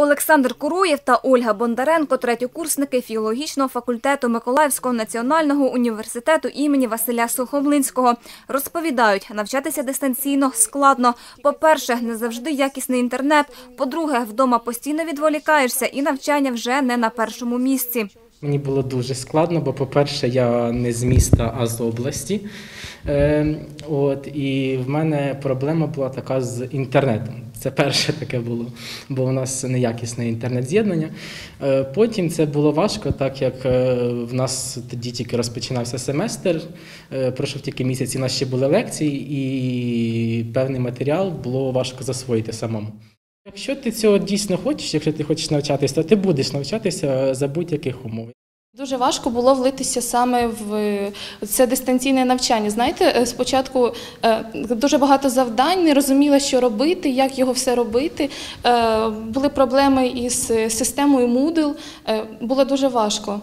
Олександр Куруєв та Ольга Бондаренко – третьокурсники філологічного факультету Миколаївського національного університету імені Василя Сухомлинського. Розповідають, навчатися дистанційно складно. По-перше, не завжди якісний інтернет. По-друге, вдома постійно відволікаєшся і навчання вже не на першому місці. Мені було дуже складно, бо, по-перше, я не з міста, а з області. Е, от, і в мене проблема була така з інтернетом. Це перше таке було, бо у нас неякісне інтернет-з'єднання. Е, потім це було важко, так як е, в нас тоді тільки розпочинався семестр, е, пройшов тільки місяць, і у нас ще були лекції, і певний матеріал було важко засвоїти самому. Якщо ти цього дійсно хочеш, якщо ти хочеш навчатися, то ти будеш навчатися за будь-яких умов. Дуже важко було влитися саме в це дистанційне навчання. Знаєте, е, спочатку е, дуже багато завдань, не розуміла, що робити, як його все робити. Е, Були проблеми із системою Moodle, е, було дуже важко.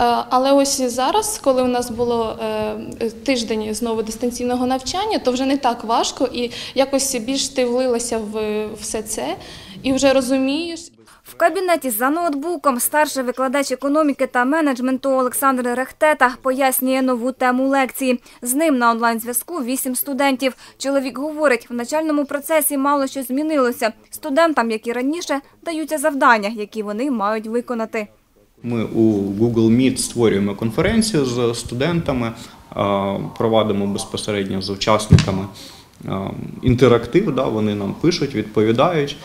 Е, Але ось зараз, коли у нас було е, тиждень знову дистанційного навчання, то вже не так важко і якось більш ти влилася в все це і вже розумієш. В кабінеті за ноутбуком старший викладач економіки та менеджменту Олександр Рехтета пояснює нову тему лекції. З ним на онлайн-зв'язку вісім студентів. Чоловік говорить, в начальному процесі мало що змінилося. Студентам, як і раніше, даються завдання, які вони мають виконати. Ми у Google Meet створюємо конференцію з студентами, а, проводимо безпосередньо з учасниками інтерактив. Да, вони нам пишуть, відповідають.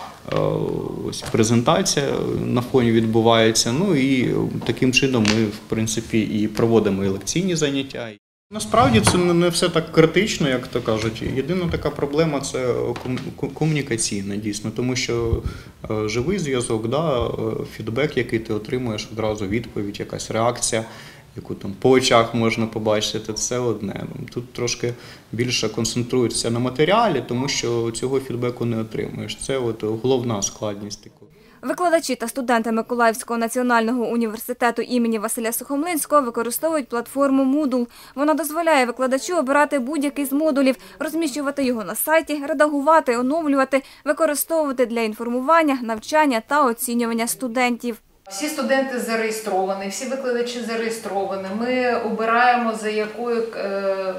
Ось презентація на фоні відбувається. Ну і таким чином ми, в принципі, і проводимо і лекційні заняття. Насправді це не все так критично, як то кажуть. Єдина така проблема це комунікаційна, дійсно, тому що е, живий зв'язок, да, е, фідбек, який ти отримуєш одразу, відповідь, якась реакція, яку там по очах можна побачити, це одне. Тут трошки більше концентрується на матеріалі, тому що цього фідбеку не отримуєш. Це от головна складність. Викладачі та студенти Миколаївського національного університету імені Василя Сухомлинського використовують платформу Moodle. Вона дозволяє викладачу обирати будь-який з модулів, розміщувати його на сайті, редагувати, оновлювати, використовувати для інформування, навчання та оцінювання студентів. Всі студенти зареєстровані, всі викладачі зареєстровані. Ми обираємо за якою е,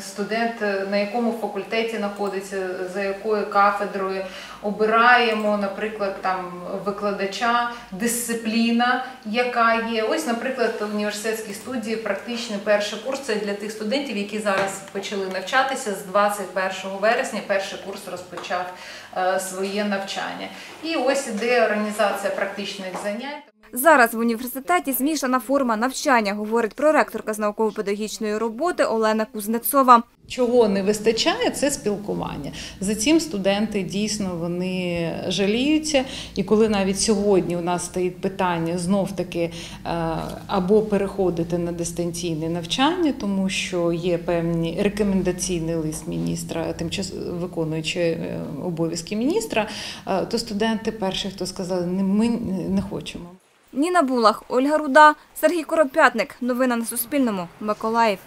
студент на якому факультеті знаходиться, за якою кафедрою. Обираємо, наприклад, там викладача, дисципліна, яка є. Ось, наприклад, в університетській студії практичний перший курс це для тих студентів, які зараз почали навчатися з 21 вересня. Перший курс розпочав е, своє навчання. І ось іде організація практичних занять. Зараз в університеті змішана форма навчання, говорить проректорка з науково-педагогічної роботи Олена Кузнецова. Чого не вистачає, це спілкування. За цим студенти дійсно вони жаліються. І коли навіть сьогодні у нас стоїть питання знов таки е, або переходити на дистанційне навчання, тому що є певні рекомендаційний лист міністра, тимчас виконуючи е, обов'язки міністра, е, то студенти перші, хто сказали, «Ні, ми не хочемо. Ніна Булах, Ольга Руда, Сергій Коропятник. Новини на Суспільному. Миколаїв.